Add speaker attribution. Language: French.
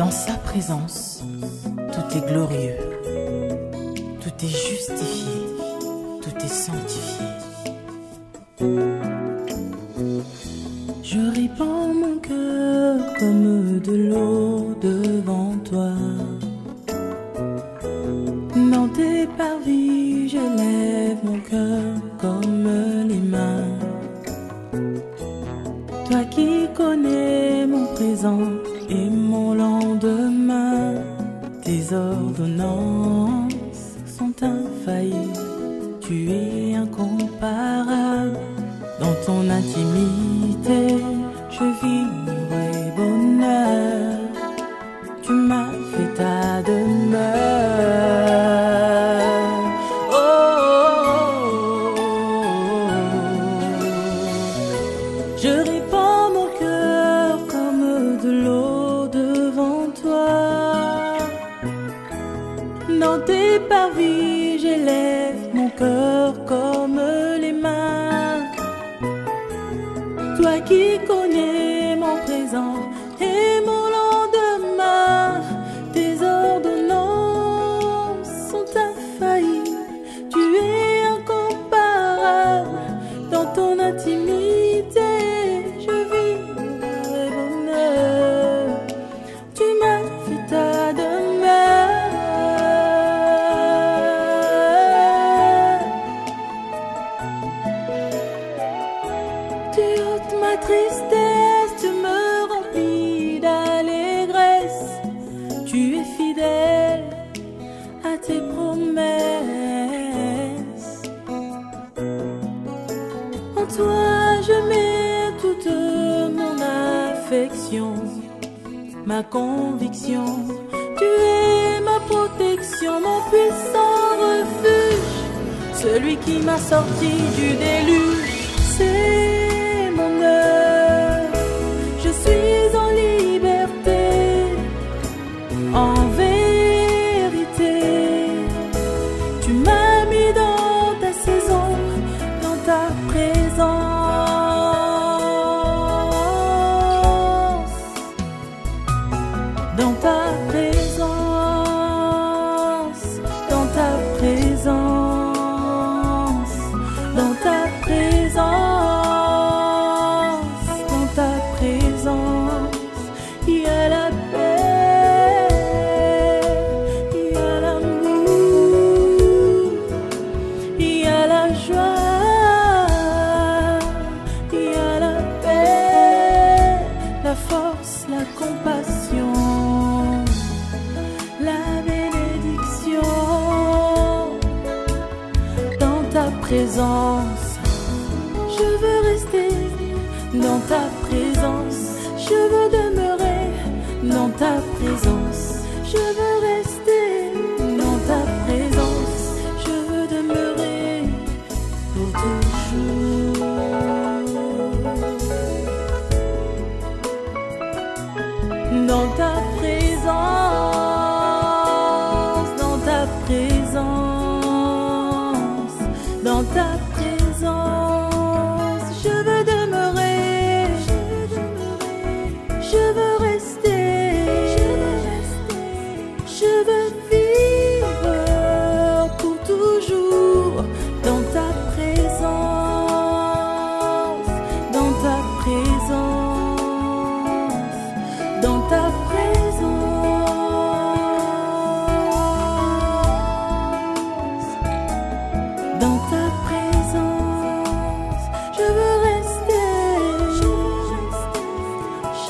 Speaker 1: Dans sa présence, tout est glorieux, tout est justifié, tout est sanctifié. Je répands mon cœur comme de l'eau ordonnances sont infaillibles. Tu es incomparable. Dans ton intimité, je vivrai Dans tes parvis, j'élève mon cœur comme les mains. Toi qui connais mon présent Tu ôtes ma tristesse, tu me remplis d'allégresse. Tu es fidèle à tes promesses. En toi, je mets toute mon affection, ma conviction. Tu es ma protection, mon puissant refuge, celui qui m'a sorti du déluge. Compassion, la bénédiction. Dans ta présence, je veux rester. Dans ta présence, je veux demeurer. Dans ta présence, Dans ta présence, dans ta présence, dans ta présence,